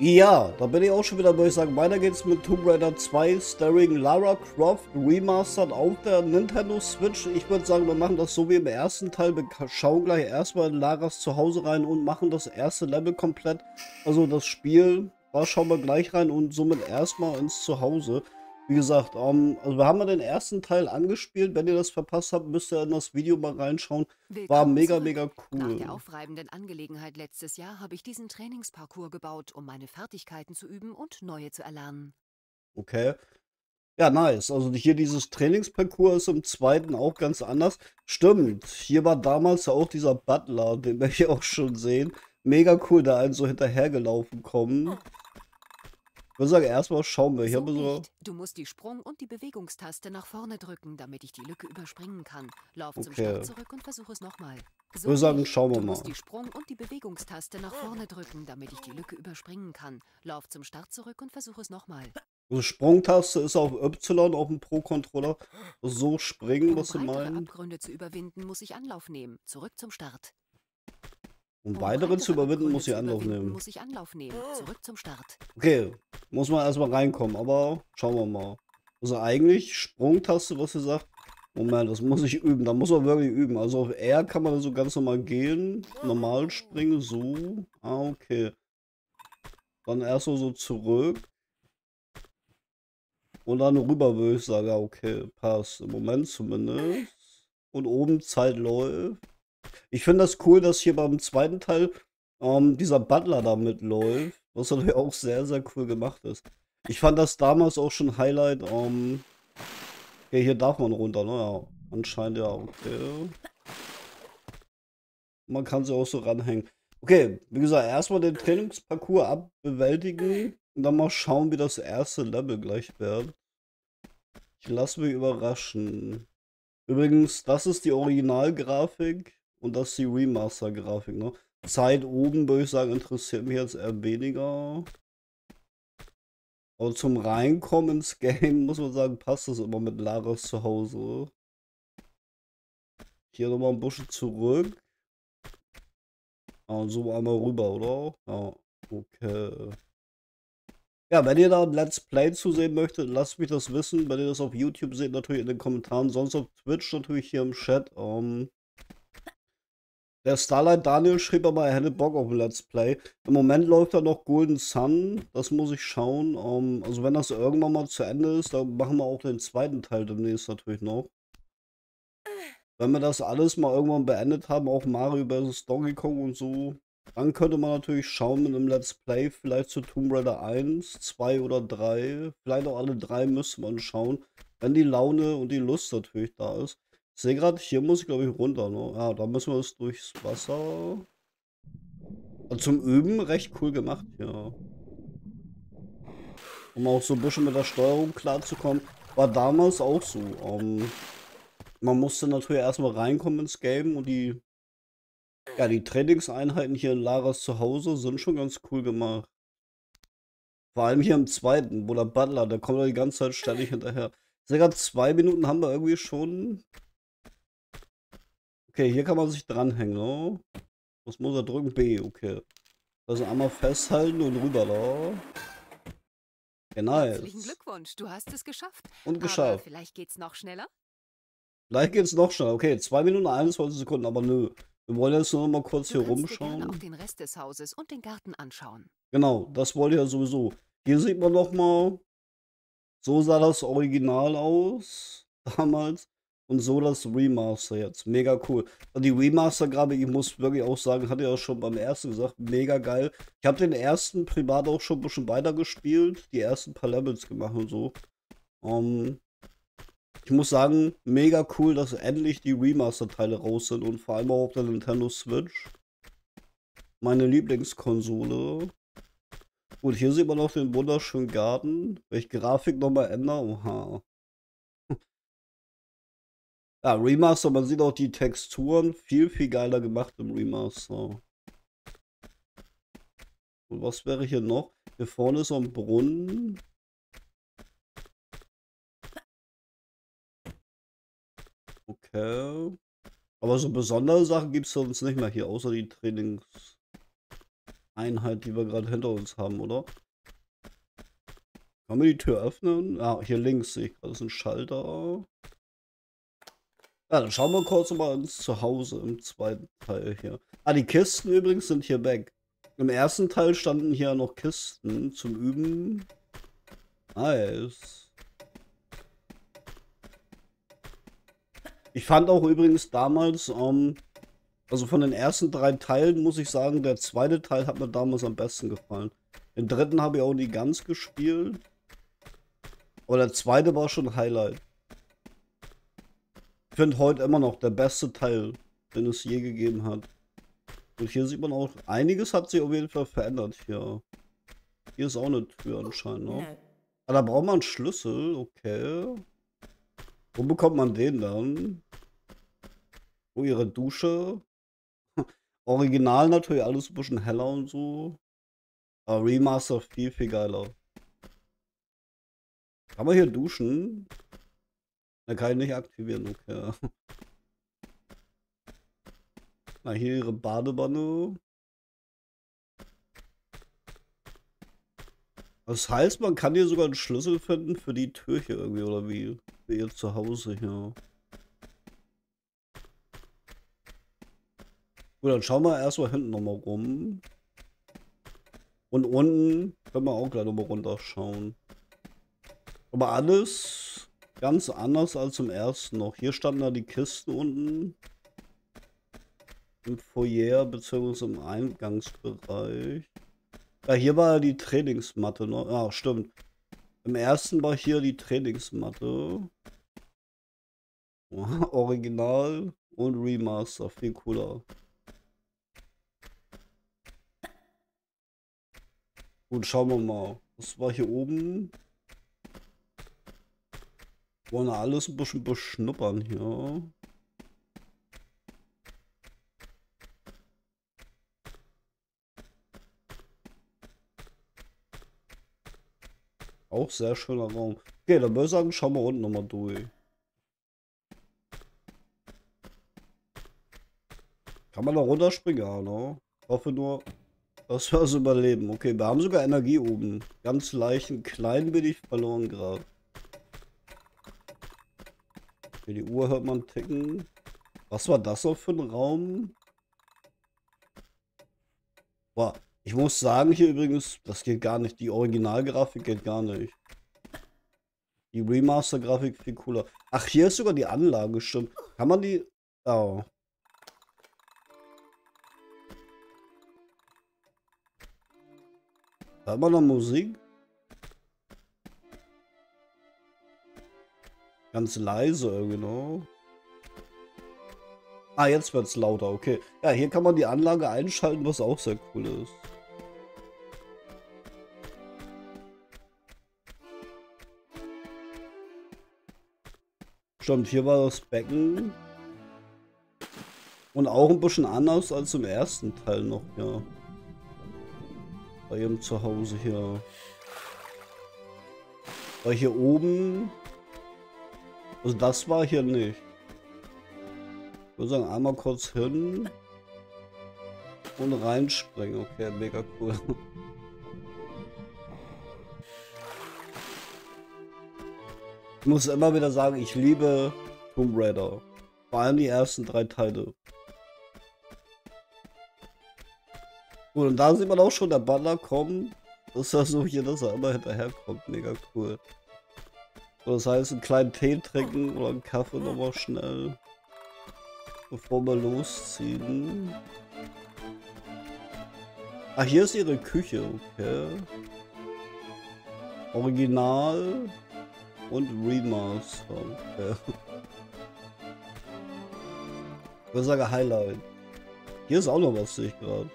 Ja, da bin ich auch schon wieder, würde ich sagen. Weiter geht's mit Tomb Raider 2 starring Lara Croft Remastered auf der Nintendo Switch. Ich würde sagen, wir machen das so wie im ersten Teil. Wir schauen gleich erstmal in Laras Zuhause rein und machen das erste Level komplett. Also das Spiel, da schauen wir gleich rein und somit erstmal ins Zuhause. Wie gesagt, ähm, also wir haben ja den ersten Teil angespielt. Wenn ihr das verpasst habt, müsst ihr in das Video mal reinschauen. Willkommen War mega, zurück. mega Nach cool. der aufreibenden Angelegenheit letztes Jahr habe ich diesen Trainingsparcours gebaut, um meine Fertigkeiten zu üben und neue zu erlernen. Okay. Ja, nice. Also hier dieses Trainingsparcours ist im zweiten auch ganz anders. Stimmt, hier war damals ja auch dieser Butler, den wir hier auch schon sehen. Mega cool, da einen so hinterhergelaufen kommen. Ich würde sagen, erstmal schauen wir. Hier so nicht. Du musst die Sprung- und die Bewegungstaste nach vorne drücken, damit ich die Lücke überspringen kann. Lauf zum Okay. Start zurück und versuch es nochmal. So würde sagen, schauen wir du musst mal. die Sprung- und die Bewegungstaste nach vorne drücken, damit ich die Lücke überspringen kann. Lauf zum Start zurück und versuch es nochmal. Also Sprungtaste ist auf Y auf dem Pro-Controller. So springen, Um was sie weitere meinen. Abgründe zu überwinden, muss ich Anlauf nehmen. Zurück zum Start. Um Um weitere zu überwinden, muss ich Anlauf nehmen. Muss ich Anlauf nehmen. Zurück zum Start. Okay, muss man erstmal reinkommen, aber schauen wir mal. Also eigentlich Sprungtaste, was ihr sagt. Moment, das muss ich üben. Da muss man wirklich üben. Also auf R kann man so ganz normal gehen. Normal springen, so. Ah, okay. Dann erst so, so zurück. Und dann rüber würde ich sagen, ja, okay, passt. Im Moment zumindest. Und oben Zeit läuft. Ich finde das cool, dass hier beim zweiten Teil ähm, dieser Butler da mitläuft, was natürlich auch sehr, sehr cool gemacht ist. Ich fand das damals auch schon Highlight. Ähm, okay, hier darf man runter, ne? Ja, anscheinend ja, okay. Man kann sie auch so ranhängen. Okay, wie gesagt, erstmal den Trainingsparcours abbewältigen und dann mal schauen, wie das erste Level gleich wird. Ich lasse mich überraschen. Übrigens, das ist die Originalgrafik und das ist die Remaster-Grafik, ne? Zeit oben, würde ich sagen, interessiert mich jetzt eher weniger. Aber zum Reinkommen ins Game, muss man sagen, passt das immer mit Laras zu Hause. Hier nochmal ein bisschen zurück. Ah, so einmal rüber, oder? Ja, okay. Ja, wenn ihr da ein Let's Play zusehen möchtet, lasst mich das wissen. Wenn ihr das auf YouTube seht, natürlich in den Kommentaren. Sonst auf Twitch natürlich hier im Chat. Ähm, der Starlight Daniel schrieb aber, er hätte Bock auf ein Let's Play. Im Moment läuft da noch Golden Sun. Das muss ich schauen. Ähm, also wenn das irgendwann mal zu Ende ist, dann machen wir auch den zweiten Teil demnächst natürlich noch. Wenn wir das alles mal irgendwann beendet haben, auch Mario vs. Donkey Kong und so, dann könnte man natürlich schauen mit einem Let's Play, vielleicht zu Tomb Raider 1, 2 oder 3. Vielleicht auch alle drei müsste man schauen, wenn die Laune und die Lust natürlich da ist. Ich sehe gerade, hier muss ich glaube ich runter, ne? Ja, da müssen wir es durchs Wasser. Also zum Üben recht cool gemacht, ja. Um auch so ein bisschen mit der Steuerung klarzukommen. War damals auch so. Ähm, man musste natürlich erstmal reinkommen ins Game und die, ja, die Trainingseinheiten hier in Laras Zuhause sind schon ganz cool gemacht. Vor allem hier im zweiten, wo der Butler, der kommt ja die ganze Zeit ständig hinterher. Gerade, zwei Minuten haben wir irgendwie schon. Okay, hier kann man sich dranhängen, ne? Was muss er drücken? B, okay. Also einmal festhalten und rüber da. Ja, Herzlichen nice. Glückwunsch, du hast es geschafft. Und Aber geschafft. vielleicht geht's noch schneller? Vielleicht geht's noch schneller. Okay, 2 Minuten 21 Sekunden, aber nö. Wir wollen jetzt nur noch mal kurz Du hier kannst dir auch rumschauen. den Rest des Hauses und den Garten anschauen. Genau, das wollte ich ja sowieso. Hier sieht man noch mal, so sah das Original aus damals und so das Remaster jetzt. Mega cool. Und die Remaster-Grafik, ich muss wirklich auch sagen, hatte ja schon beim ersten gesagt, mega geil. Ich habe den ersten privat auch schon ein bisschen weiter gespielt, die ersten paar Levels gemacht und so. Ähm, ich muss sagen, mega cool, dass endlich die Remaster-Teile raus sind und vor allem auch auf der Nintendo Switch. Meine Lieblingskonsole. Gut, hier sieht man noch den wunderschönen Garten. Ich Grafik nochmal ändere, oha. Ja, Remaster, man sieht auch die Texturen viel, viel geiler gemacht im Remaster. Und was wäre hier noch? Hier vorne ist so ein Brunnen. Okay. Aber so besondere Sachen gibt es sonst nicht mehr hier, außer die Trainings. Einheit, die wir gerade hinter uns haben, oder? Können wir die Tür öffnen? Ah, hier links sehe ich gerade, ist ein Schalter. Ja, dann schauen wir kurz mal ins Zuhause im zweiten Teil hier. Ah, die Kisten übrigens sind hier weg. Im ersten Teil standen hier noch Kisten zum Üben. Nice. Ich fand auch übrigens damals, ähm, also von den ersten drei Teilen muss ich sagen, der zweite Teil hat mir damals am besten gefallen. Den dritten habe ich auch nie ganz gespielt. Aber der zweite war schon Highlight. Ich finde heute immer noch der beste Teil, den es je gegeben hat. Und hier sieht man auch, einiges hat sich auf jeden Fall verändert hier. Hier ist auch eine Tür anscheinend noch. Ah, da braucht man einen Schlüssel, okay. Wo bekommt man den dann? Oh, ihre Dusche. Original natürlich alles ein bisschen heller und so. Aber Remaster viel, viel geiler. Kann man hier duschen? Da kann ich nicht aktivieren, okay. Na, hier ihre Badewanne. Das heißt, man kann hier sogar einen Schlüssel finden für die Tür hier irgendwie, oder wie? Für ihr Zuhause hier. Gut, dann schauen wir erstmal hinten nochmal rum. Und unten können wir auch gleich nochmal runterschauen. Aber alles ganz anders als im ersten noch. Hier standen da die Kisten unten. Im Foyer bzw. im Eingangsbereich. Ja, hier war die Trainingsmatte. Ne? Ja, stimmt. Im ersten war hier die Trainingsmatte. Original und Remaster. Viel cooler. Gut, schauen wir mal. Was war hier oben? Wollen wir alles ein bisschen beschnuppern hier. Auch sehr schöner Raum. Okay, dann würde ich sagen, schauen wir unten nochmal durch. Kann man da runterspringen? Ja, ne? Ich hoffe nur, dass wir es überleben. Okay, wir haben sogar Energie oben. Ganz leicht, ein klein wenig verloren gerade. Okay, die Uhr hört man ticken. Was war das auch für ein Raum? Boah, ich muss sagen, hier übrigens, das geht gar nicht. Die Originalgrafik geht gar nicht. Die Remaster-Grafik viel cooler. Ach, hier ist sogar die Anlage, stimmt. Kann man die... Oh. Hört man noch Musik? Ganz leise noch. Ah, jetzt wird es lauter, okay. Ja, hier kann man die Anlage einschalten, was auch sehr cool ist. Stimmt, hier war das Becken. Und auch ein bisschen anders als im ersten Teil noch, ja. Bei ihrem Zuhause hier. Weil hier oben... Also das war hier nicht. Ich würde sagen, einmal kurz hin. Und reinspringen. Okay, mega cool. Ich muss immer wieder sagen, ich liebe Tomb Raider. Vor allem die ersten drei Teile. Gut, und da sieht man auch schon, der Butler kommt. Das versuche ich hier, dass er immer hinterherkommt. Mega cool. Das heißt, einen kleinen Tee trinken oder einen Kaffee nochmal schnell. Bevor wir losziehen. Ah, hier ist ihre Küche, okay. Original und Remaster. Okay. Ich würde sagen Highlight. Hier ist auch noch was, sehe ich gerade.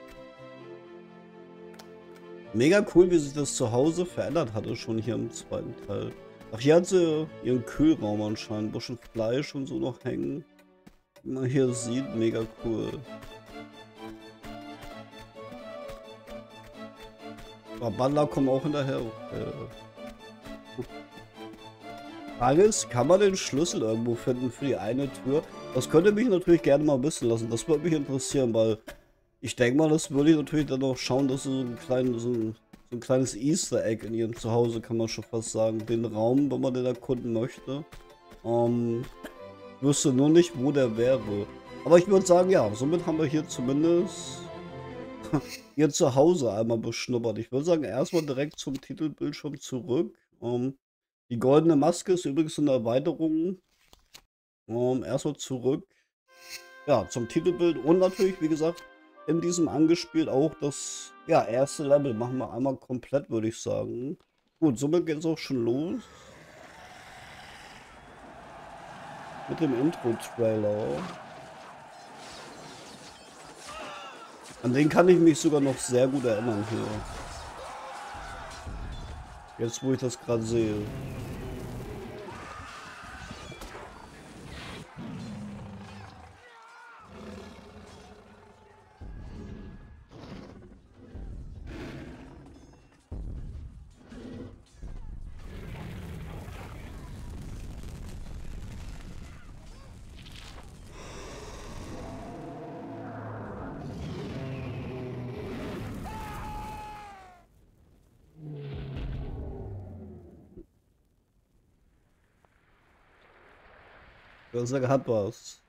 Mega cool, wie sich das zu Hause verändert hatte, schon hier im zweiten Teil. Ach, hier hat sie ihren Kühlraum anscheinend. Ein bisschen Fleisch und so noch hängen. Wie man hier sieht, mega cool. Butler kommen auch hinterher. Okay. Frage ist, kann man den Schlüssel irgendwo finden für die eine Tür? Das könnte mich natürlich gerne mal wissen lassen. Das würde mich interessieren, weil Ich denke mal, das würde ich natürlich dann auch schauen, dass so ein, klein, so, ein, so ein kleines Easter Egg in ihrem Zuhause, kann man schon fast sagen, den Raum, wenn man den erkunden möchte. Ähm, wüsste nur nicht, wo der wäre. Aber ich würde sagen, ja, somit haben wir hier zumindest ihr Zuhause einmal beschnuppert. Ich würde sagen, erstmal direkt zum Titelbildschirm zurück. Um, die goldene Maske ist übrigens eine Erweiterung. Um, erstmal zurück. Ja, zum Titelbild und natürlich, wie gesagt, in diesem angespielt auch das ja, erste Level. Machen wir einmal komplett, würde ich sagen. Gut, somit geht es auch schon los. Mit dem Intro-Trailer. An den kann ich mich sogar noch sehr gut erinnern hier. Jetzt, wo ich das gerade sehe. Unser hat was.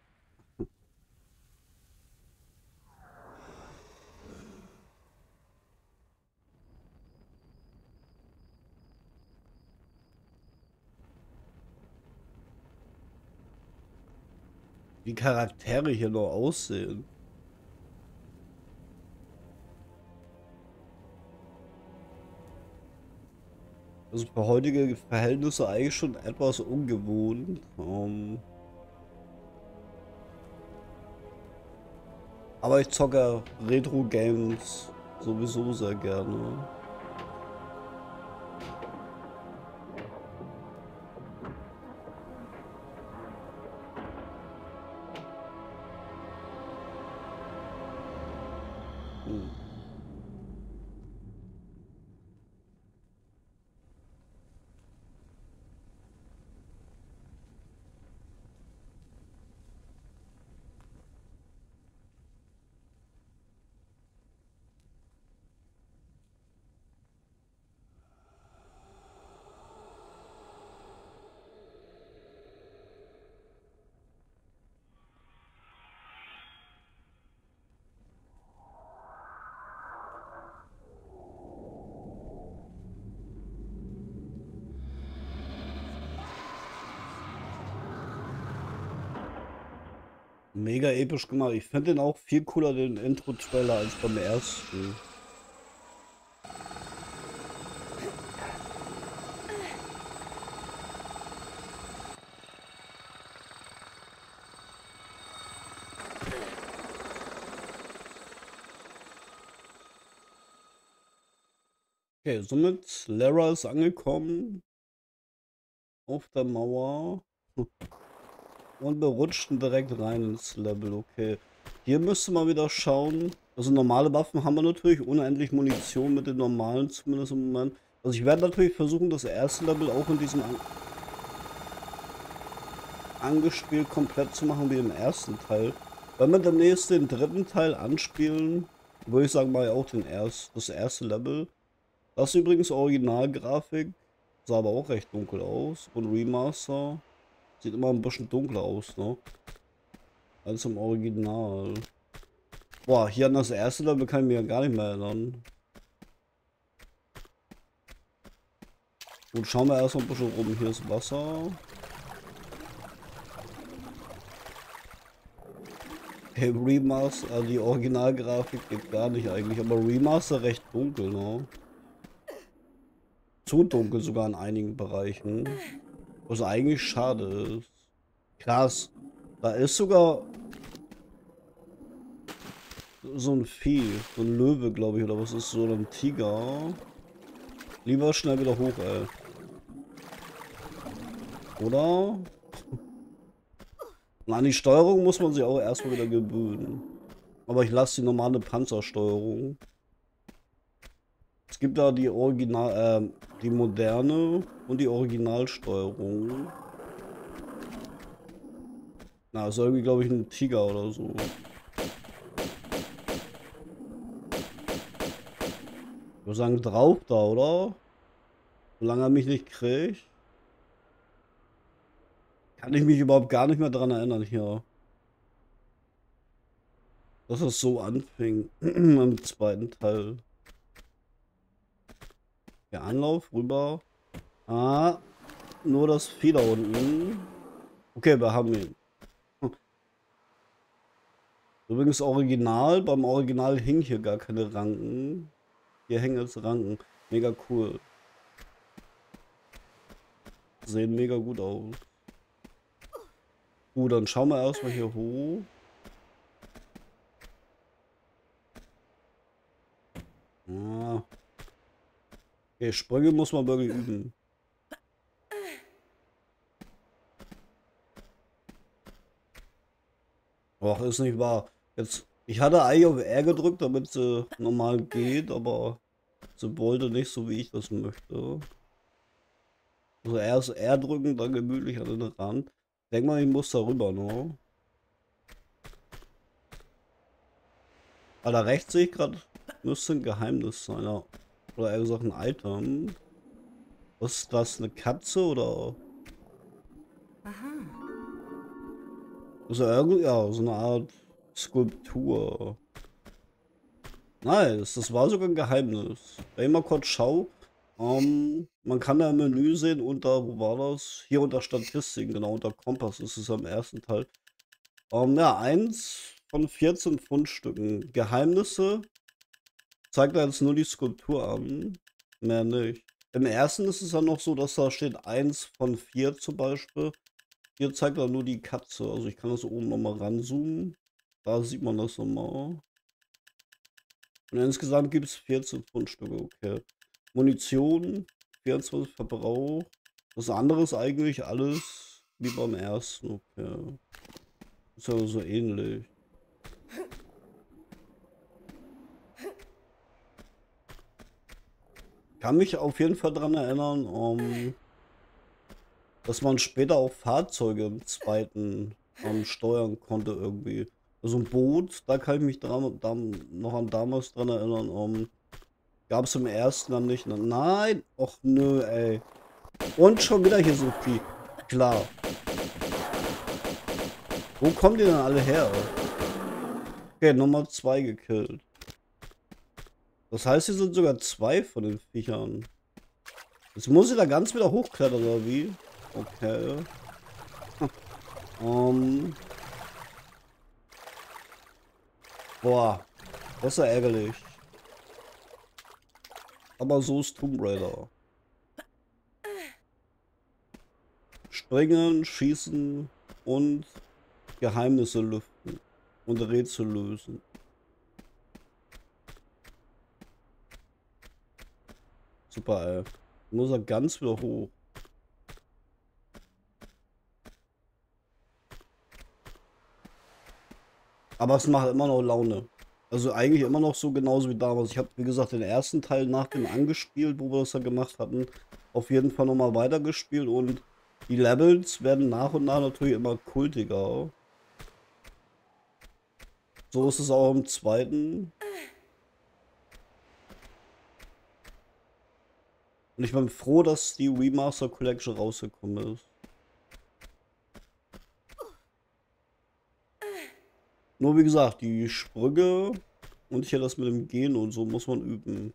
Wie Charaktere hier noch aussehen. Das ist für heutige Verhältnisse eigentlich schon etwas ungewohnt. Um Aber ich zocke Retro-Games sowieso sehr gerne. Mega episch gemacht. Ich finde den auch viel cooler, den Intro-Trailer, als beim ersten. Okay, somit Lara ist angekommen. Auf der Mauer. Und wir rutschen direkt rein ins Level, okay. Hier müsste man wieder schauen. Also normale Waffen haben wir natürlich, unendlich Munition mit den normalen zumindest im Moment. Also ich werde natürlich versuchen, das erste Level auch in diesem An angespielt komplett zu machen wie im ersten Teil. Wenn wir demnächst den dritten Teil anspielen, würde ich sagen, mal auch den erst, das erste Level. Das ist übrigens Originalgrafik. Sah aber auch recht dunkel aus. Und Remaster. Sieht immer ein bisschen dunkler aus, ne? Als im Original. Boah, hier an das erste Level kann ich mir ja gar nicht mehr erinnern. Gut, schauen wir erstmal ein bisschen rum. Hier ist Wasser. Hey, Remaster, also die Originalgrafik geht gar nicht eigentlich, aber Remaster recht dunkel, ne? Zu dunkel sogar in einigen Bereichen. Was eigentlich schade ist. Krass. Da ist sogar so ein Vieh. So ein Löwe, glaube ich. Oder was ist so ein Tiger? Lieber schnell wieder hoch, ey. Oder? Und an die Steuerung muss man sich auch erstmal wieder gewöhnen. Aber ich lasse die normale Panzersteuerung. Es gibt da die Original, äh, die moderne und die Originalsteuerung. Na, ist irgendwie, glaube ich, ein Tiger oder so. würde sagen, drauf da, oder? Solange er mich nicht kriegt. Kann ich mich überhaupt gar nicht mehr dran erinnern hier. Dass es so anfing im zweiten Teil. Der Anlauf rüber. Ah, nur das Vieh da unten. Okay, wir haben ihn. Übrigens original, beim Original hing hier gar keine Ranken. Hier hängen jetzt Ranken. Mega cool. Sehen mega gut aus. Gut, dann schauen wir erstmal hier hoch. Ah. Okay, Sprünge muss man wirklich üben. Ach, ist nicht wahr. Jetzt, ich hatte eigentlich auf R gedrückt, damit sie normal geht, aber sie wollte nicht so, wie ich das möchte. Also erst R drücken, dann gemütlich an den Rand. Denk mal, ich muss da rüber, ne? Ah, da rechts sehe ich gerade, müsste ein Geheimnis sein, ja. Oder eher gesagt ein Item. Was ist das, eine Katze oder? Aha. Also irgendwie, ja, so eine Art Skulptur. Nice, das war sogar ein Geheimnis. Wenn ich mal kurz schau, ähm, man kann da im Menü sehen unter, wo war das? Hier unter Statistiken, genau, unter Kompass ist es am ersten Teil. Ähm, ja, eins von 14 Fundstücken. Geheimnisse zeigt da jetzt nur die Skulptur an. Mehr nicht. Im ersten ist es ja noch so, dass da steht 1 von 4 zum Beispiel. Hier zeigt er nur die Katze. Also ich kann das oben nochmal ranzoomen. Da sieht man das nochmal. Und insgesamt gibt es 14 Fundstücke, okay. Munition, 24 Verbrauch. Das andere ist eigentlich alles wie beim ersten, okay. Ist ja so ähnlich. Kann mich auf jeden Fall daran erinnern, um, dass man später auch Fahrzeuge im zweiten um, steuern konnte irgendwie. Also ein Boot, da kann ich mich dran, dran, noch an damals dran erinnern. Um, Gab es im ersten dann nicht. Nein, och nö, ey. Und schon wieder hier so viel. Klar. Wo kommen die denn alle her? Okay, Nummer 2 gekillt. Das heißt, hier sind sogar zwei von den Viechern. Jetzt muss ich da ganz wieder hochklettern, oder wie? Okay. um. Boah. Das ist ja ärgerlich. Aber so ist Tomb Raider. Springen, schießen und Geheimnisse lüften und Rätsel lösen. Super, ey. Muss er ganz wieder hoch. Aber es macht immer noch Laune. Also eigentlich immer noch so genauso wie damals. Ich habe, wie gesagt, den ersten Teil nach dem angespielt, wo wir das ja gemacht hatten. Auf jeden Fall nochmal weitergespielt und die Levels werden nach und nach natürlich immer kultiger. So ist es auch im zweiten. Und ich bin froh, dass die Remaster Collection rausgekommen ist. Nur wie gesagt, die Sprünge und hier das mit dem Gehen und so muss man üben.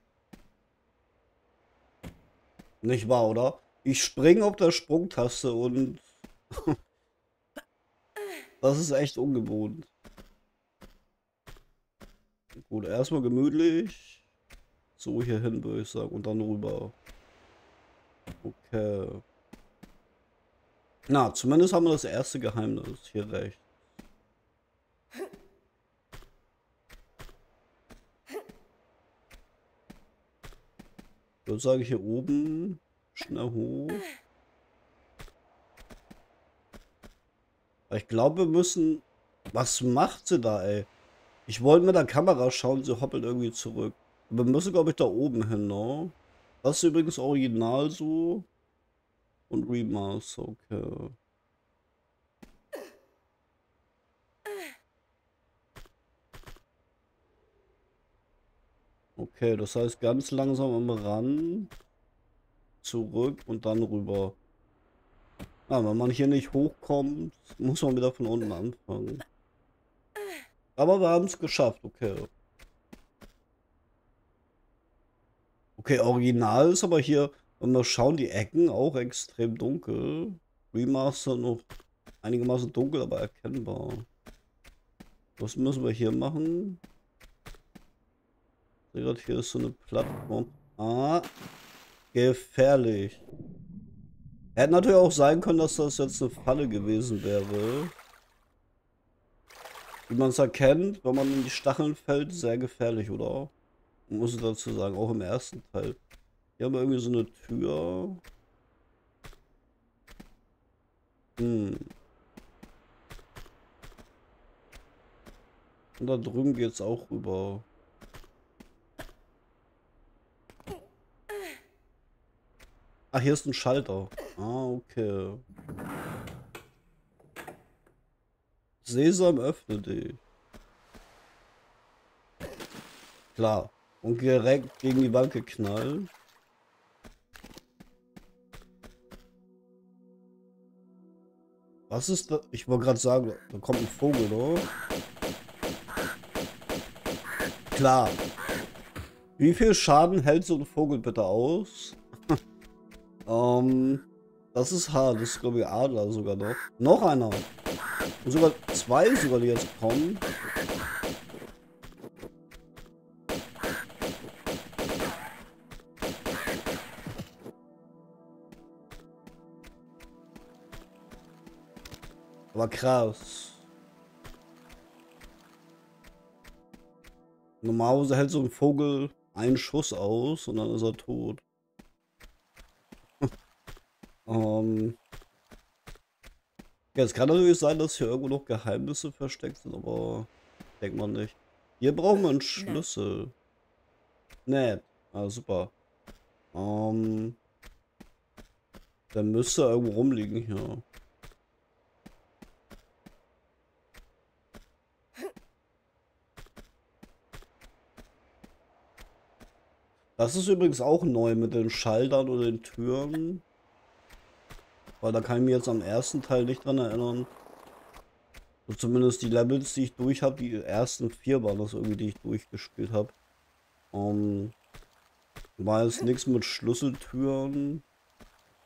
Nicht wahr, oder? Ich springe auf der Sprungtaste und das ist echt ungewohnt. Gut, erstmal gemütlich. So hier hin würde ich sagen und dann rüber. Okay. Na, zumindest haben wir das erste Geheimnis hier recht. Ich würde sagen, hier oben schnell hoch. Ich glaube, wir müssen... Was macht sie da, ey? Ich wollte mit der Kamera schauen, sie hoppelt irgendwie zurück. Wir müssen, glaube ich, da oben hin, ne? Das ist übrigens original so. Und Remaster, okay. Okay, das heißt ganz langsam am Rand zurück und dann rüber. Ah, wenn man hier nicht hochkommt, muss man wieder von unten anfangen. Aber wir haben es geschafft, okay. Okay, original ist aber hier, wenn wir schauen, die Ecken auch extrem dunkel. Remaster noch einigermaßen dunkel, aber erkennbar. Was müssen wir hier machen? Hier ist so eine Plattform. Ah, gefährlich. Hätte natürlich auch sein können, dass das jetzt eine Falle gewesen wäre. Wie man es erkennt, wenn man in die Stacheln fällt, sehr gefährlich, oder? Muss ich dazu sagen, auch im ersten Teil. Hier haben wir irgendwie so eine Tür. Hm. Und da drüben geht es auch rüber. Ach, hier ist ein Schalter. Ah, okay. Sesam, öffne dich. Klar. Und direkt gegen die Wand geknallt. Was ist da? Ich wollte gerade sagen, da kommt ein Vogel, oder? Klar. Wie viel Schaden hält so ein Vogel bitte aus? ähm, das ist hart. Das ist, glaube ich, Adler sogar noch. Noch einer. Und sogar zwei sogar, die jetzt kommen. Aber krass. Normalerweise hält so ein Vogel einen Schuss aus und dann ist er tot. ähm. Ja, es kann natürlich sein, dass hier irgendwo noch Geheimnisse versteckt sind, aber denkt man nicht. Hier brauchen wir einen Schlüssel. Nett. Ah, super. Ähm. Der müsste irgendwo rumliegen hier. Das ist übrigens auch neu mit den Schaltern und den Türen. Weil da kann ich mich jetzt am ersten Teil nicht dran erinnern. So zumindest die Levels, die ich durch habe, die ersten vier waren das irgendwie, die ich durchgespielt habe. Ähm, war jetzt nichts mit Schlüsseltüren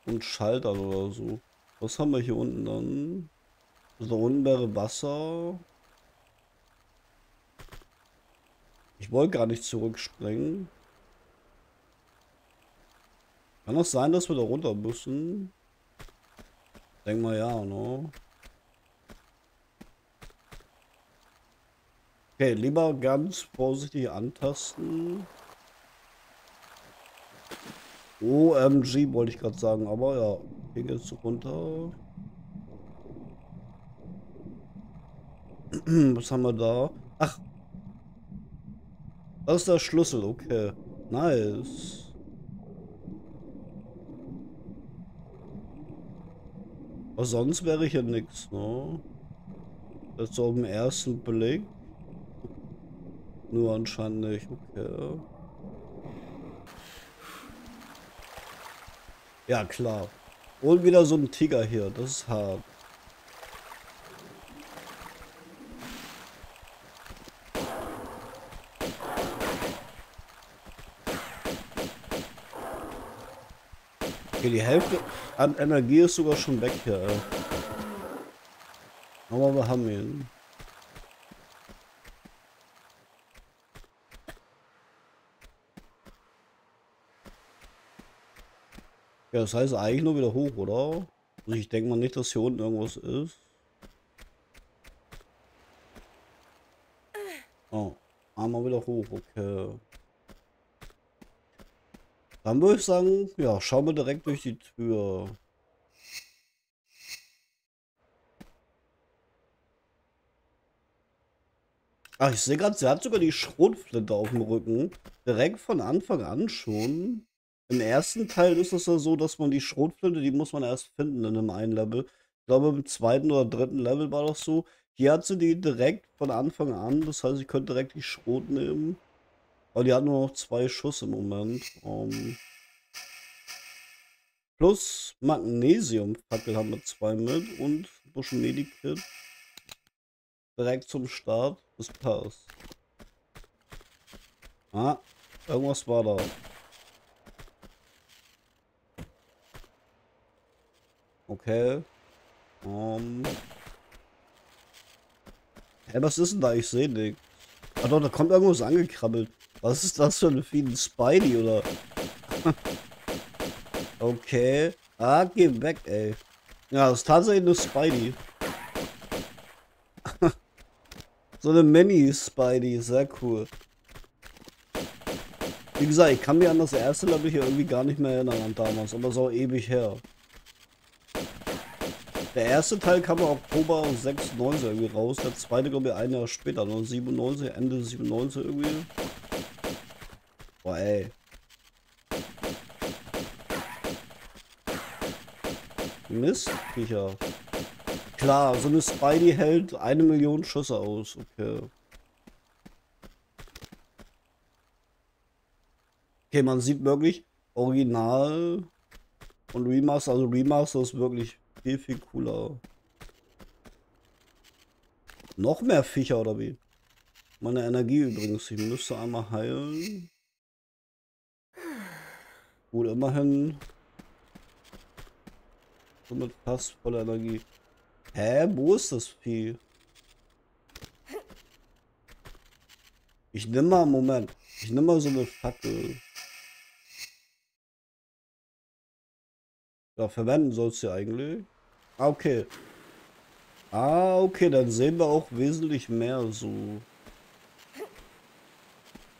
und Schaltern oder so. Was haben wir hier unten dann? Also da unten wäre Wasser. Ich wollte gar nicht zurückspringen. Kann das sein, dass wir da runter müssen? Denk mal ja, ne? Okay, lieber ganz vorsichtig antasten. OMG wollte ich gerade sagen, aber ja, hier geht's runter. Was haben wir da? Ach. Das ist der Schlüssel, okay. Nice. Aber sonst wäre hier nichts, ne? So auf den ersten Blick. Nur anscheinend nicht, okay. Ja, klar. Und wieder so ein Tiger hier, das ist hart. Okay, die Hälfte an Energie ist sogar schon weg hier. Aber wir haben ihn. Ja, das heißt eigentlich nur wieder hoch, oder? Also ich denke mal nicht, dass hier unten irgendwas ist. Oh, einmal wieder hoch, okay. Dann würde ich sagen, ja, schauen wir direkt durch die Tür. Ach, ich sehe gerade, sie hat sogar die Schrotflinte auf dem Rücken. Direkt von Anfang an schon. Im ersten Teil ist es ja so, dass man die Schrotflinte, die muss man erst finden in einem einen Level. Ich glaube, im zweiten oder dritten Level war das so. Hier hat sie die direkt von Anfang an. Das heißt, ich könnte direkt die Schrot nehmen. Aber die hat nur noch zwei Schuss im Moment. Um, plus Magnesium-Fackel haben wir zwei mit und ein bisschen Medikit. Direkt zum Start. Das passt. Ah, irgendwas war da. Okay. Um. Hä, was ist denn da? Ich sehe nichts. Ah doch, da kommt irgendwas angekrabbelt. Was ist das für ein Vieh? Spidey oder? okay. Ah, geh weg, ey. Ja, das ist tatsächlich eine Spidey. so eine Mini-Spidey, sehr cool. Wie gesagt, ich kann mich an das erste Level hier irgendwie gar nicht mehr erinnern an damals, aber so ewig her. Der erste Teil kam im Oktober 96 irgendwie raus, der zweite glaube ich ein Jahr später, nur 97, Ende 97 irgendwie. Boah ey. Mist, Viecher. Klar, so eine Spidey hält eine Million Schüsse aus, okay. Okay, man sieht wirklich Original und Remaster, also Remaster ist wirklich viel, viel cooler. Noch mehr Viecher oder wie? Meine Energie übrigens. Ich müsste einmal heilen. Gut, immerhin. Somit fast voller Energie. Hä? Wo ist das Vieh? Ich nehme mal, Moment. Ich nehme mal so eine Fackel. Ja, verwenden sollst du eigentlich. Ah, okay. Ah, okay, dann sehen wir auch wesentlich mehr so.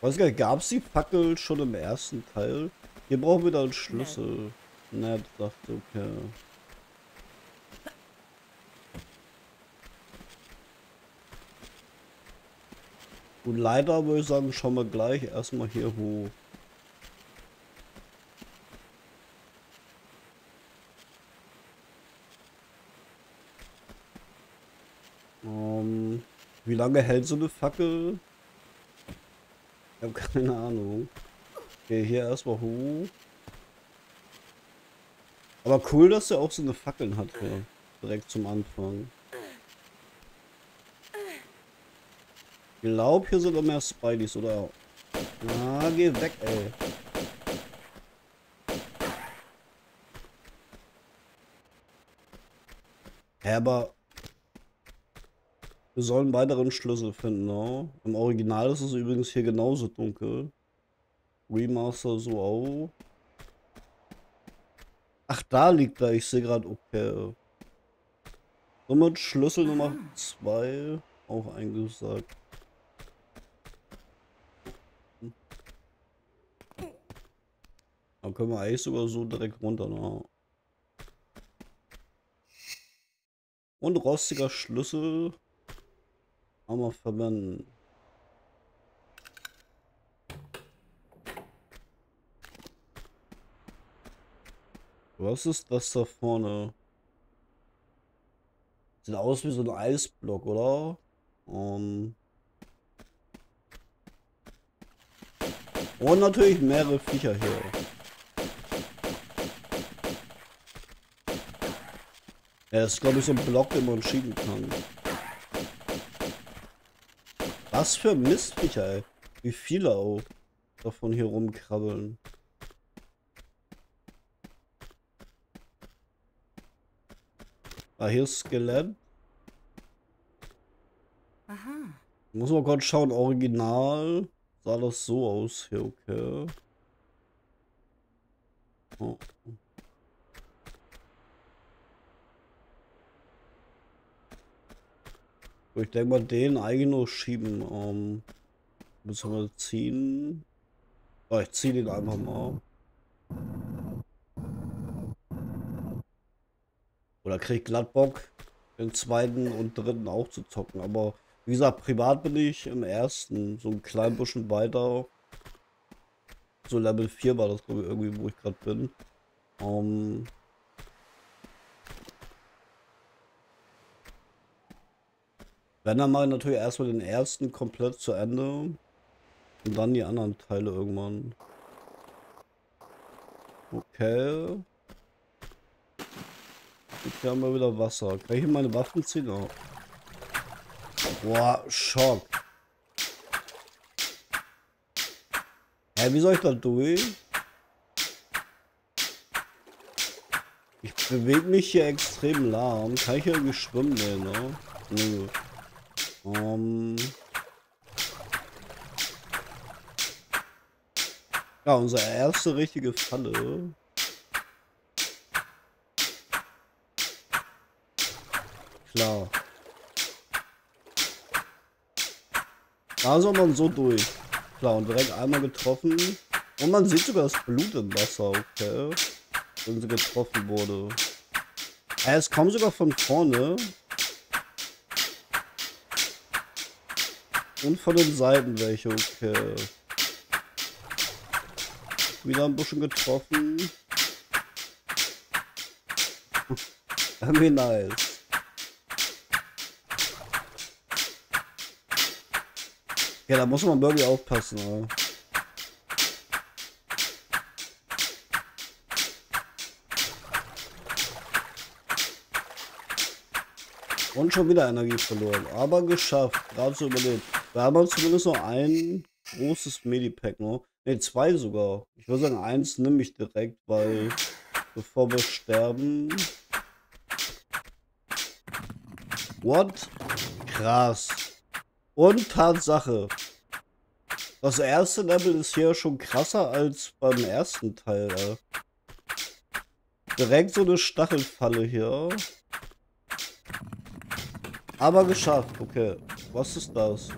Weiß gar nicht, gab es die Fackel schon im ersten Teil? Hier brauchen wir dann einen Schlüssel. Nett, dachte, okay. Und leider würde ich sagen, schauen wir gleich erstmal hier hoch. Wie lange hält so eine Fackel? Ich habe keine Ahnung. Okay, hier erstmal hoch. Aber cool, dass er auch so eine Fackeln hat hier. Direkt zum Anfang. Ich glaube, hier sind noch mehr Spideys, oder? Na, geh weg, ey. Hä, aber wir sollen weiteren Schlüssel finden, ne? Im Original ist es übrigens hier genauso dunkel. Remaster so auch. Ach, da liegt er. Ich sehe gerade, okay. Somit Schlüssel Nummer 2 auch eingesagt. Dann können wir eigentlich sogar so direkt runter. Ne? Und rostiger Schlüssel Einmal verwenden. Was ist das da vorne? Sieht aus wie so ein Eisblock, oder? Um Und natürlich mehrere Viecher hier. Das ist glaube ich so ein Block, den man schieben kann. Was für Mistviecher, ey. Wie viele auch davon hier rumkrabbeln. Ah, hier ist Skelett. Aha. Muss man gerade schauen, original sah das so aus hier, okay. Oh. Ich denke mal, den eigentlich nur schieben. Ähm, müssen wir ziehen. Oh, ich ziehe den einfach mal. Oder krieg glatt Bock, den zweiten und dritten auch zu zocken. Aber wie gesagt, privat bin ich im ersten, so ein klein bisschen weiter. So Level 4 war das, glaube ich, irgendwie, wo ich gerade bin. Ähm, Wenn dann mal natürlich erstmal den ersten komplett zu Ende. Und dann die anderen Teile irgendwann. Okay. Hier haben wir wieder Wasser. Kann ich meine Waffen ziehen? Oh. Boah, Schock. Hä, wie soll ich da durch? Ich bewege mich hier extrem lahm. Kann ich irgendwie schwimmen? Nee, ne? Nö. Um. Ja, unsere erste richtige Falle. Klar. Da soll man so durch. Klar, und direkt einmal getroffen. Und man sieht sogar das Blut im Wasser, okay. Wenn sie getroffen wurde. Äh, es kommt sogar von vorne. Und von den Seiten welche, okay. Wieder ein bisschen getroffen. Irgendwie nice. Ja, da muss man wirklich aufpassen, oder? Und schon wieder Energie verloren. Aber geschafft. Gerade so überlebt. Wir haben zumindest noch ein großes Medipack noch. Ne, zwei sogar. Ich würde sagen, eins nehme ich direkt, weil bevor wir sterben. What? Krass. Und Tatsache. Das erste Level ist hier schon krasser als beim ersten Teil. Ey. Direkt so eine Stachelfalle hier. Aber geschafft. Okay. Was ist das?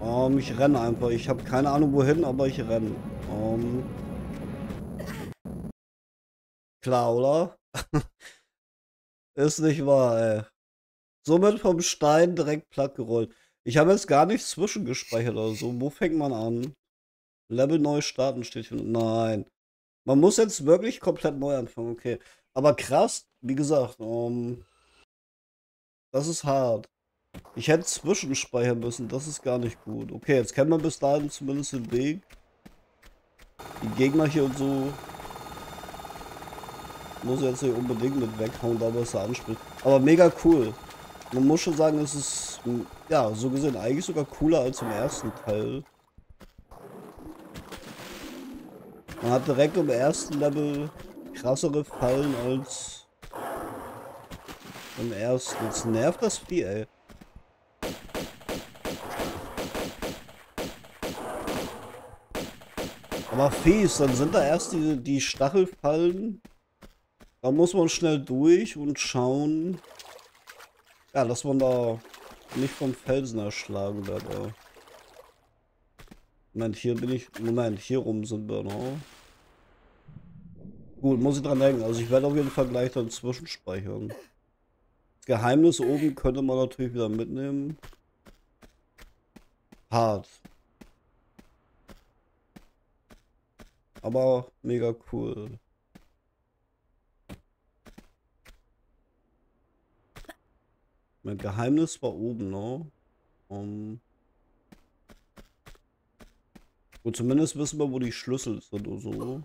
Um, ich renne einfach. Ich habe keine Ahnung wohin, aber ich renne. Um, klar, oder? ist nicht wahr, ey. Somit vom Stein direkt platt gerollt. Ich habe jetzt gar nicht zwischengespeichert oder so. Wo fängt man an? Level neu starten steht hier. Nein. Man muss jetzt wirklich komplett neu anfangen, okay. Aber krass, wie gesagt, um, das ist hart. Ich hätte zwischenspeichern müssen, das ist gar nicht gut. Okay, jetzt kennen wir bis dahin zumindest den Weg. Die Gegner hier und so. Muss jetzt nicht unbedingt mit weghauen, da was er anspricht. Aber mega cool. Man muss schon sagen, es ist, ja, so gesehen eigentlich sogar cooler als im ersten Teil. Man hat direkt im ersten Level krassere Fallen als im ersten. Jetzt nervt das Vieh, ey. Aber fies, dann sind da erst die, die Stachelfallen. Da muss man schnell durch und schauen. Ja, dass man da nicht vom Felsen erschlagen wird. Moment, hier bin ich. Moment, hier rum sind wir noch. Gut, muss ich dran denken. Also ich werde auf jeden Fall gleich dann zwischenspeichern. Das Geheimnis oben könnte man natürlich wieder mitnehmen. Hart. aber mega cool. Mein Geheimnis war oben, ne? Um Und zumindest wissen wir, wo die Schlüssel sind oder so.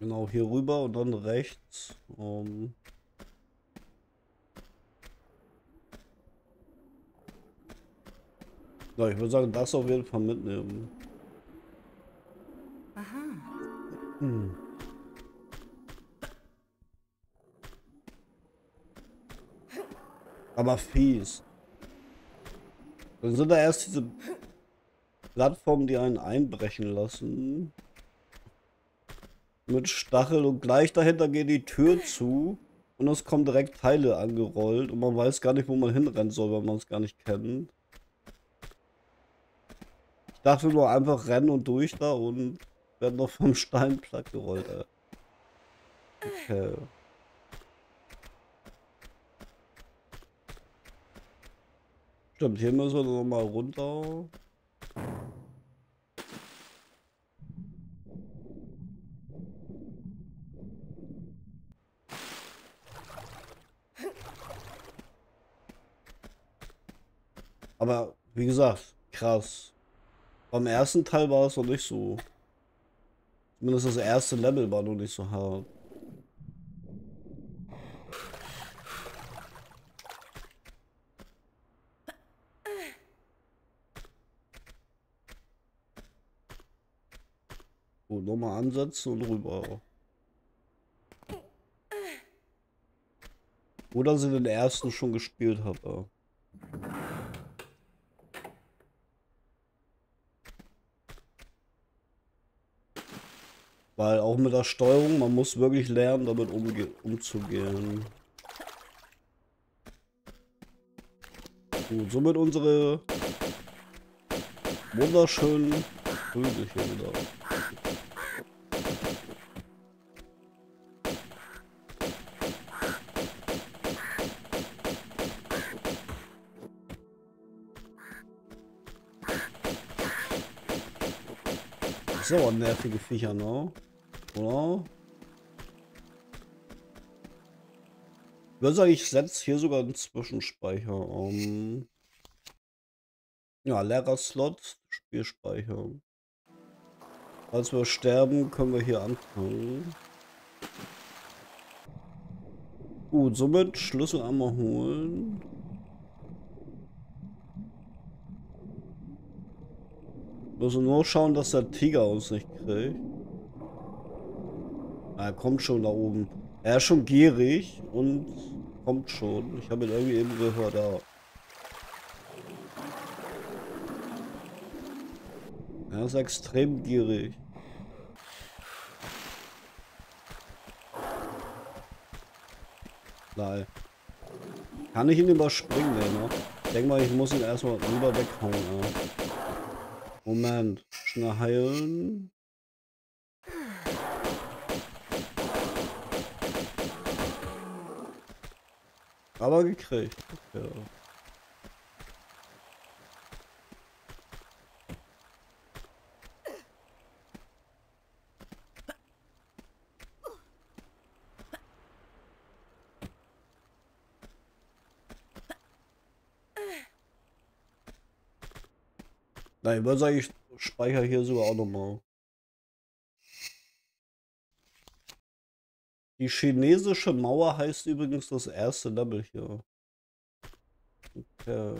Genau, hier rüber und dann rechts. Um Ja, ich würde sagen, das auf jeden Fall mitnehmen. Aha. Hm. Aber fies. Dann sind da erst diese Plattformen, die einen einbrechen lassen. Mit Stachel und gleich dahinter geht die Tür zu. Und es kommen direkt Teile angerollt und man weiß gar nicht, wo man hinrennen soll, wenn man es gar nicht kennt dachte nur einfach rennen und durch da und werden noch vom Stein platt gerollt, ey. Okay. Stimmt, hier müssen wir nochmal runter. Aber wie gesagt, krass. Beim ersten Teil war es noch nicht so. Zumindest das erste Level war noch nicht so hart. Gut, nochmal ansetzen und rüber. Oder sie den ersten schon gespielt habe. Weil auch mit der Steuerung, man muss wirklich lernen, damit umzugehen. Gut, somit unsere wunderschönen Vögel hier wieder. Aber nervige Viecher, ne? Oder? Ich würde sagen, ich setze hier sogar einen Zwischenspeicher um. Ja, leerer Slot, Spielspeicher. Falls wir sterben, können wir hier anfangen. Gut, somit Schlüssel einmal holen. Müssen nur schauen, dass der Tiger uns nicht kriegt. Er kommt schon da oben. Er ist schon gierig und kommt schon. Ich habe ihn irgendwie eben gehört, ja. Er ist extrem gierig. Nein. Kann ich ihn überspringen, ne? Ich denke mal, ich muss ihn erstmal lieber weghauen, ja. Moment. Schnell heilen. Aber gekriegt. Okay. Nein, würde sagen, ich speichere hier sogar auch nochmal. Die chinesische Mauer heißt übrigens das erste Level hier. Okay.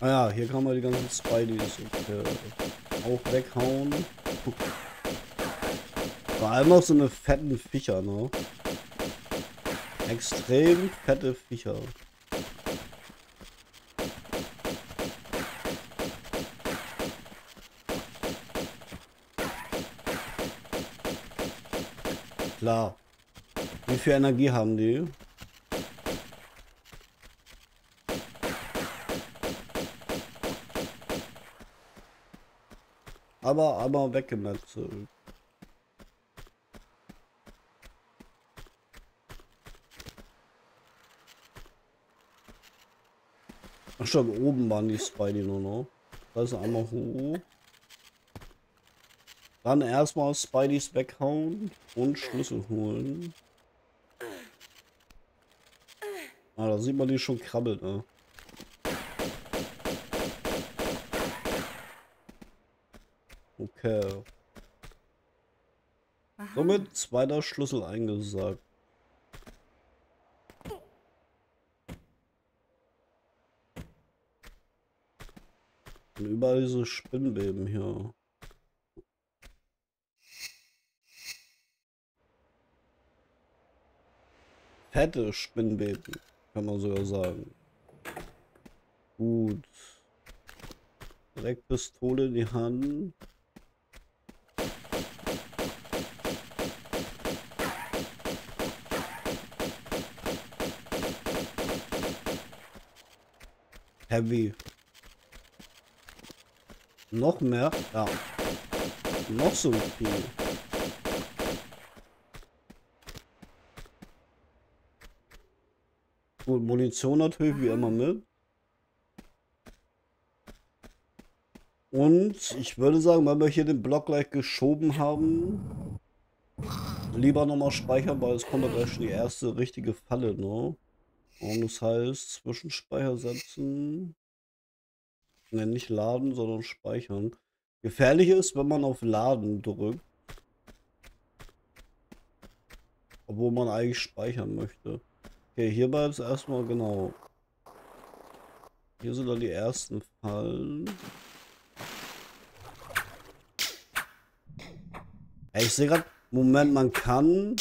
Ah ja, hier kann man die ganzen Spideys okay. auch weghauen. Vor allem auch so eine fetten Viecher, ne? Extrem fette Viecher. Klar. Wie viel Energie haben die? Aber, aber weggemetzelt. Schon, oben waren die Spidey nur noch. Da ist einmal hoch. Dann erstmal Spideys weghauen und Schlüssel holen. Ah, da sieht man die schon krabbelt, ne? Okay. Aha. Somit zweiter Schlüssel eingesagt. Überall diese Spinnbeben hier. Fette Spinnbeben, kann man sogar sagen. Gut. Direkt Pistole in die Hand. Heavy. Noch mehr? Ja. Noch so viel. Gut, Munition natürlich wie immer mit. Und ich würde sagen, wenn wir hier den Block gleich geschoben haben, lieber nochmal speichern, weil es kommt ja gleich schon die erste richtige Falle, ne? Und das heißt, Zwischenspeicher setzen. Ne, nicht laden, sondern speichern. Gefährlich ist, wenn man auf Laden drückt. Obwohl man eigentlich speichern möchte. Okay, hierbei ist erstmal genau. Hier sind dann die ersten Fallen. Ich sehe gerade, Moment, man kann.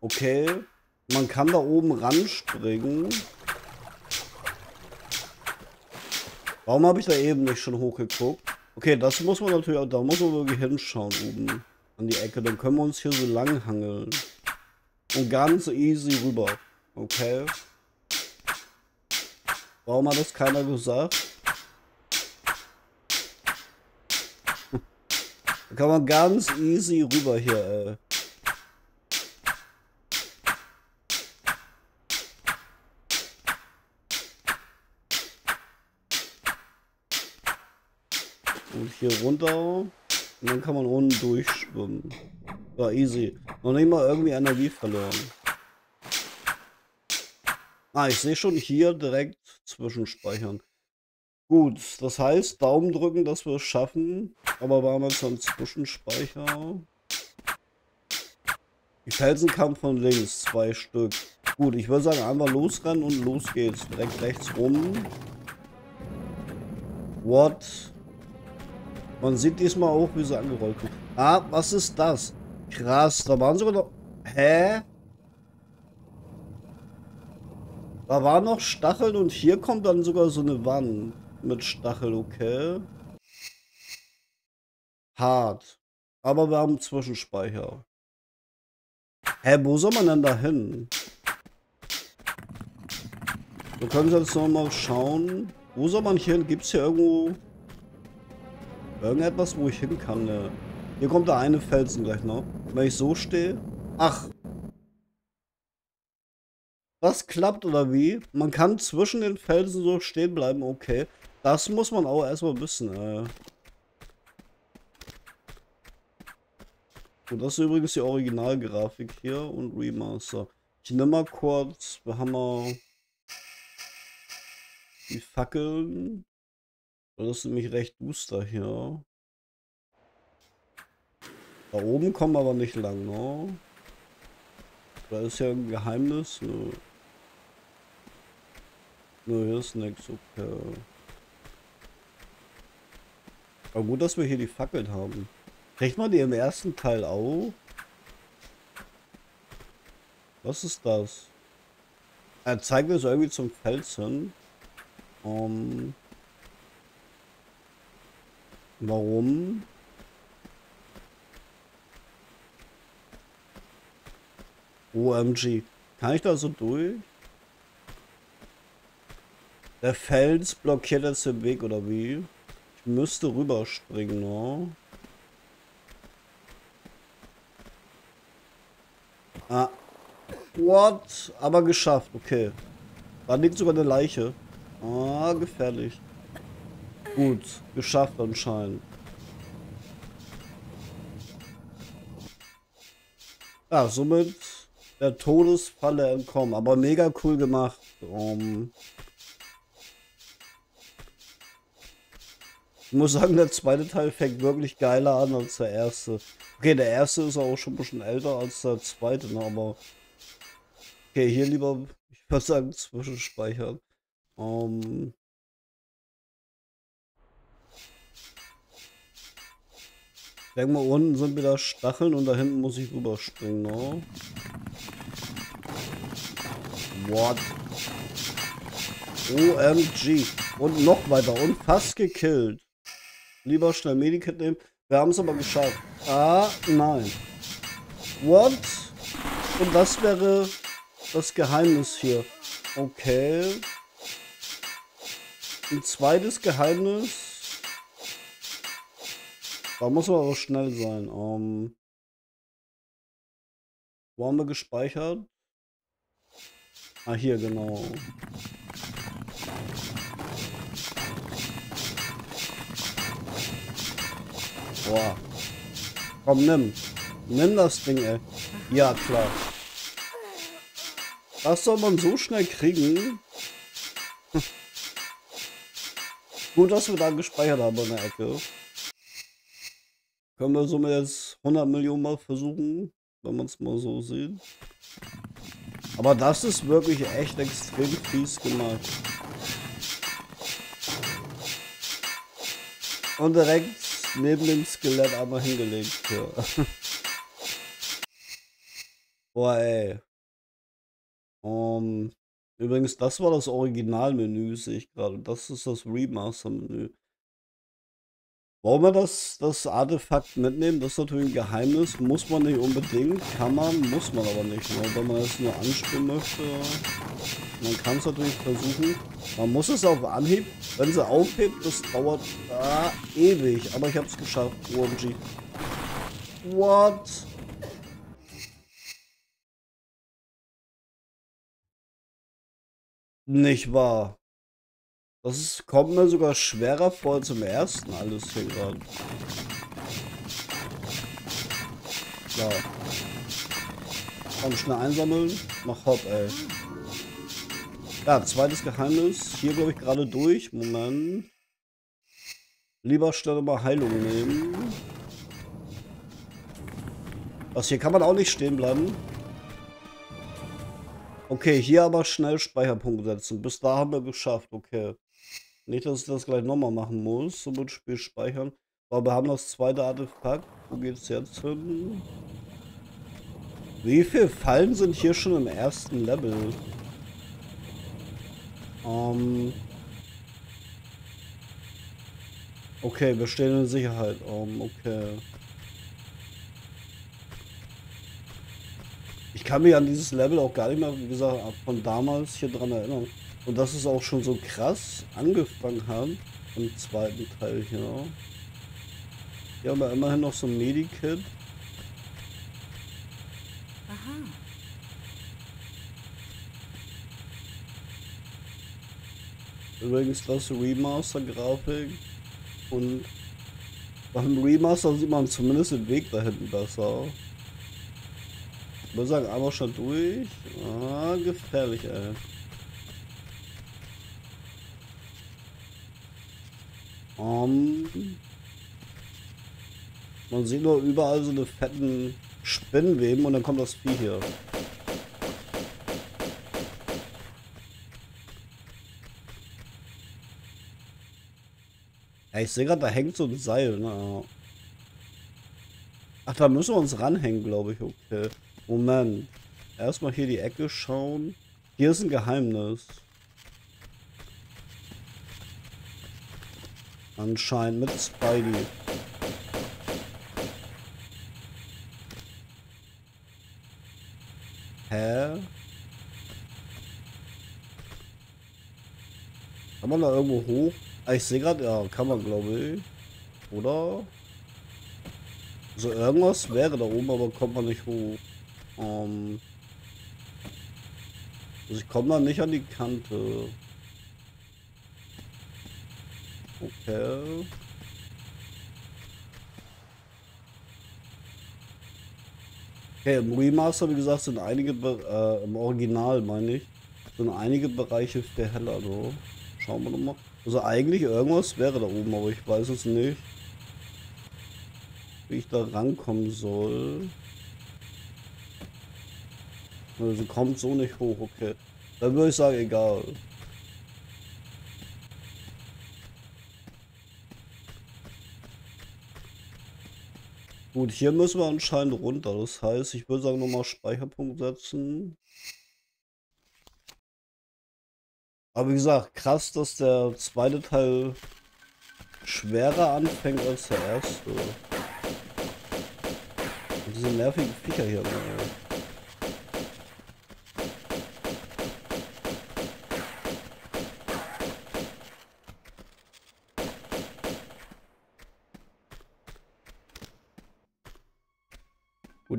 Okay. Man kann da oben ranspringen. Warum habe ich da eben nicht schon hochgeguckt? Okay, das muss man natürlich auch, da muss man wirklich hinschauen oben an die Ecke. Dann können wir uns hier so lang hangeln. Und ganz easy rüber. Okay. Warum hat das keiner gesagt? da kann man ganz easy rüber hier, ey. Hier runter. Und dann kann man unten durchschwimmen. War easy. Noch nicht mal irgendwie Energie verloren. Ah, ich sehe schon hier direkt zwischenspeichern. Gut, das heißt, Daumen drücken, dass wir es schaffen. Aber waren wir am Zwischenspeicher? Die Felsen kamen von links, zwei Stück. Gut, ich würde sagen, einfach losrennen und los geht's. Direkt rechts rum. What? Man sieht diesmal auch, wie sie angerollt kommen. Ah, was ist das? Krass, da waren sogar noch... Hä? Da waren noch Stacheln und hier kommt dann sogar so eine Wand mit Stachel, okay. Hart. Aber wir haben Zwischenspeicher. Hä, wo soll man denn da hin? Wir können jetzt noch mal schauen. Wo soll man hier hin? Gibt es hier irgendwo irgendetwas, wo ich hin kann? Ne? Hier kommt der eine Felsen gleich noch. Wenn ich so stehe. Ach, das klappt oder wie? Man kann zwischen den Felsen so stehen bleiben, okay. Das muss man auch erstmal wissen, äh. Und das ist übrigens die Originalgrafik hier und Remaster. Ich nehme mal kurz, wir haben mal die Fackeln. Das ist nämlich recht duster hier. Da oben kommen wir aber nicht lang, ne? Da ist ja ein Geheimnis. Ne? Nö, hier ist nichts, okay. Aber gut, dass wir hier die Fackeln haben. Kriegt man die im ersten Teil auch? Was ist das? Er zeigt es irgendwie zum Felsen. Um, warum? OMG. Kann ich da so durch? Der Fels blockiert jetzt den Weg, oder wie? Ich müsste rüberspringen, ne? Ah. What? Aber geschafft, okay. Da liegt sogar eine Leiche. Ah, gefährlich. Gut, geschafft anscheinend. Ja, somit der Todesfalle entkommen. Aber mega cool gemacht. Um, Ich muss sagen, der zweite Teil fängt wirklich geiler an als der erste. Okay, der erste ist auch schon ein bisschen älter als der zweite, ne, aber... Okay, hier lieber, ich würde sagen, zwischenspeichern. Um, mal, unten sind wieder Stacheln und da hinten muss ich rüberspringen, ne? What? OMG. Und noch weiter und fast gekillt. Lieber schnell Medikit nehmen. Wir haben es aber geschafft. Ah, nein. What? Und das wäre das Geheimnis hier. Okay. Ein zweites Geheimnis. Da muss man aber schnell sein. Ähm, wo haben wir gespeichert? Ah, hier, genau. Boah. Komm, nimm. Nimm das Ding, ey. Ja, klar. Das soll man so schnell kriegen. Gut, dass wir da gespeichert haben in der Ecke. Können wir somit jetzt 100 Millionen Mal versuchen, wenn man es mal so sieht. Aber das ist wirklich echt extrem fies gemacht. Und direkt neben dem Skelett einmal hingelegt. Ja. Boah, ey. Um, übrigens, das war das Originalmenü, sehe ich gerade. Das ist das Remaster-Menü. Wollen wir das, das Artefakt mitnehmen? Das ist natürlich ein Geheimnis. Muss man nicht unbedingt. Kann man, muss man aber nicht. Ne? Wenn man es nur anspielen möchte, man kann es natürlich versuchen. Man muss es auf Anhieb. Wenn sie aufhebt, das dauert ah, ewig. Aber ich habe es geschafft. OMG. What? Nicht wahr. Das ist, kommt mir sogar schwerer vor als im ersten alles hier gerade. So. Komm, schnell einsammeln. Mach hopp, ey. Ja, zweites Geheimnis. Hier, glaube ich, gerade durch. Moment. Lieber schnell mal Heilung nehmen. Was, hier kann man auch nicht stehen bleiben. Okay, hier aber schnell Speicherpunkt setzen. Bis da haben wir geschafft, okay. Nicht, dass ich das gleich nochmal machen muss. So wird Spiel speichern. Aber wir haben das zweite Artefakt. Wo geht's jetzt hin? Wie viele Fallen sind hier schon im ersten Level? Ähm. Okay, wir stehen in Sicherheit. Um, okay. Ich kann mich an dieses Level auch gar nicht mehr, wie gesagt, von damals hier dran erinnern. Und dass es auch schon so krass angefangen haben im zweiten Teil hier. Hier haben wir immerhin noch so ein Medikit. Aha. Übrigens das Remaster-Grafik. Und beim Remaster sieht man zumindest den Weg da hinten besser. Ich würde sagen, einmal schon durch. Ah, gefährlich, ey. Um, man sieht nur überall so eine fetten Spinnweben und dann kommt das Vieh hier. Ja, ich sehe gerade, da hängt so ein Seil. Ne? Ach, da müssen wir uns ranhängen, glaube ich. Okay. Moment. Erstmal hier die Ecke schauen. Hier ist ein Geheimnis. Anscheinend mit Spidey. Hä? Kann man da irgendwo hoch? Ah, ich sehe gerade, ja, kann man glaube ich. Oder? So also irgendwas wäre da oben, aber kommt man nicht hoch. Ähm also ich komme da nicht an die Kante. Okay. Okay, im Remaster, wie gesagt, sind einige, äh, im Original meine ich, sind einige Bereiche für heller, so. Schauen wir nochmal. Also eigentlich irgendwas wäre da oben, aber ich weiß es nicht. Wie ich da rankommen soll. Also kommt so nicht hoch, okay. Dann würde ich sagen, egal. Gut, hier müssen wir anscheinend runter. Das heißt, ich würde sagen, nochmal Speicherpunkt setzen. Aber wie gesagt, krass, dass der zweite Teil schwerer anfängt als der erste. Und diese nervigen Viecher hier. Mal.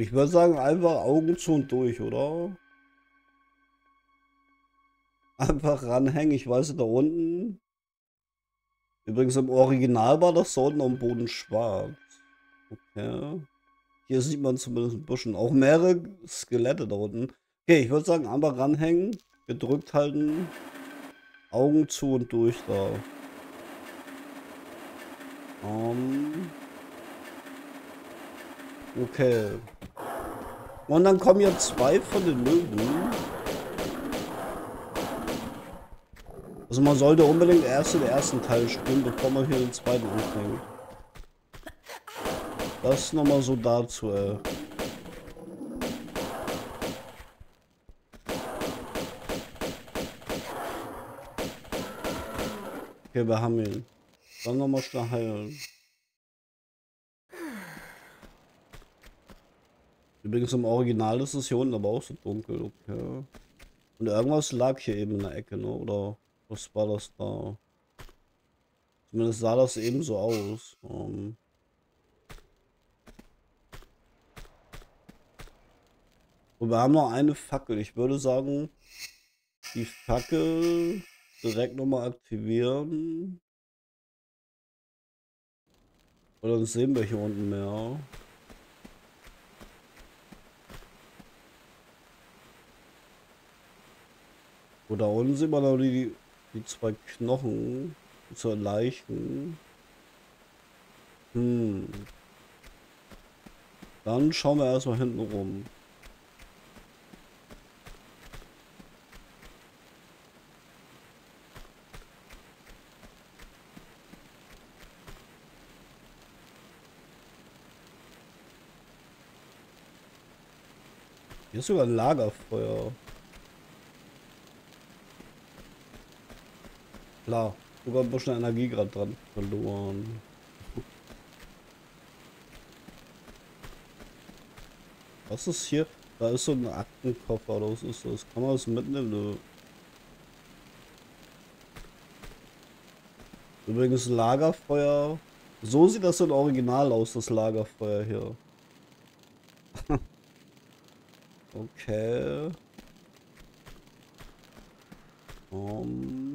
Ich würde sagen, einfach Augen zu und durch, oder? Einfach ranhängen, ich weiß da unten. Übrigens im Original war das da unten am Boden schwarz. Okay. Hier sieht man zumindest ein bisschen auch mehrere Skelette da unten. Okay, ich würde sagen, einmal ranhängen, gedrückt halten, Augen zu und durch da. Um, okay. Und dann kommen hier zwei von den Löwen. Also man sollte unbedingt erst den ersten Teil spielen, bevor man hier den zweiten anfängt. Das nochmal so dazu, ey. Okay, wir haben ihn. Dann nochmal schnell heilen. Übrigens im Original ist es hier unten aber auch so dunkel, okay. Und irgendwas lag hier eben in der Ecke, ne? Oder was war das da? Zumindest sah das eben so aus. Um ähm. Und wir haben noch eine Fackel. Ich würde sagen, die Fackel direkt nochmal aktivieren. Oder dann sehen wir hier unten mehr. Oder unten sehen wir noch die, die zwei Knochen. Die zwei Leichen. Hm. Dann schauen wir erstmal hinten rum. Hier ist sogar ein Lagerfeuer. Klar, sogar ein bisschen Energie gerade dran verloren. Was ist hier? Da ist so ein Aktenkoffer, oder was ist das? Kann man das mitnehmen? Übrigens Lagerfeuer. So sieht das im Original aus, das Lagerfeuer hier. Okay. Um.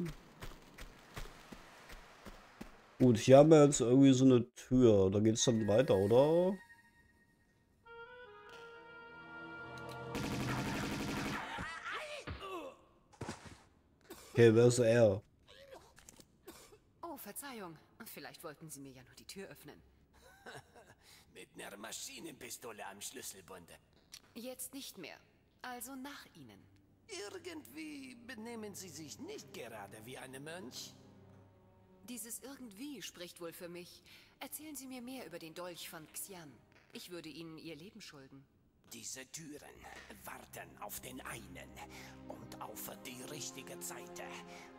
Gut, hier haben wir jetzt irgendwie so eine Tür. Da geht es dann weiter, oder? Okay, wer ist er? Oh, Verzeihung. Vielleicht wollten Sie mir ja nur die Tür öffnen. Mit einer Maschinenpistole am Schlüsselbunde. Jetzt nicht mehr. Also nach Ihnen. Irgendwie benehmen Sie sich nicht gerade wie eine Mönch. Dieses irgendwie spricht wohl für mich. Erzählen Sie mir mehr über den Dolch von Xian. Ich würde Ihnen Ihr Leben schulden. Diese Türen warten auf den einen und auf die richtige Zeit.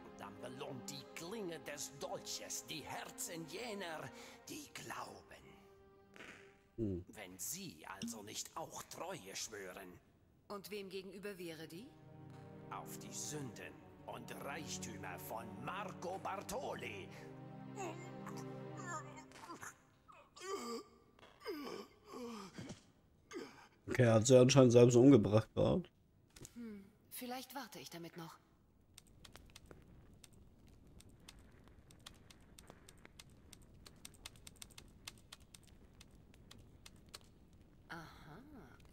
Und dann belohnt die Klinge des Dolches die Herzen jener, die glauben. Hm. Wenn Sie also nicht auch Treue schwören. Und wem gegenüber wäre die? Auf die Sünden und Reichtümer von Marco Bartoli. Okay, er hat sie anscheinend selbst umgebracht gerade. Hm, vielleicht warte ich damit noch.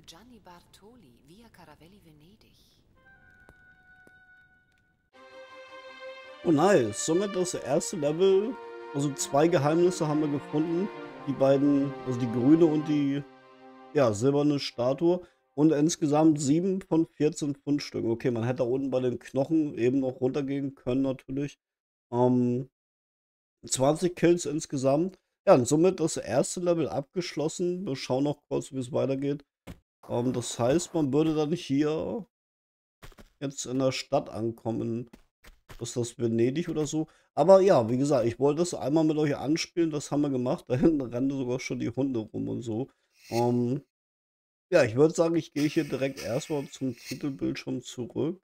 Gianni Bartoli, via Caravelli, Venedig. Oh nice, somit das erste Level, also zwei Geheimnisse haben wir gefunden. Die beiden, also die grüne und die ja, silberne Statue. Und insgesamt 7 von 14 Fundstücken. Okay, man hätte da unten bei den Knochen eben noch runtergehen können natürlich. Ähm, 20 Kills insgesamt. Ja, und somit das erste Level abgeschlossen. Wir schauen noch kurz, wie es weitergeht. Ähm, das heißt, man würde dann hier jetzt in der Stadt ankommen. Ist das Venedig oder so? Aber ja, wie gesagt, ich wollte das einmal mit euch anspielen. Das haben wir gemacht. Da hinten rennen sogar schon die Hunde rum und so. Ähm, ja, ich würde sagen, ich gehe hier direkt erstmal zum Titelbildschirm zurück.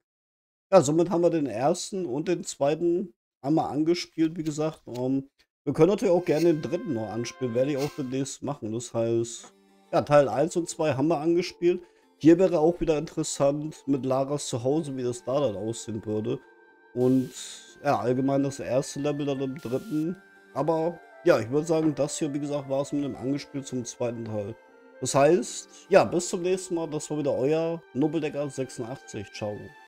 Ja, somit haben wir den ersten und den zweiten einmal angespielt, wie gesagt. Ähm, wir können natürlich auch gerne den dritten noch anspielen. Werde ich auch demnächst machen. Das heißt, ja, Teil 1 und 2 haben wir angespielt. Hier wäre auch wieder interessant mit Laras Zuhause, wie das da dann aussehen würde. Und ja, allgemein das erste Level dann im dritten. Aber ja, ich würde sagen, das hier, wie gesagt, war es mit dem Angespielt zum zweiten Teil. Das heißt, ja, bis zum nächsten Mal. Das war wieder euer Nobeldecker 86. Ciao.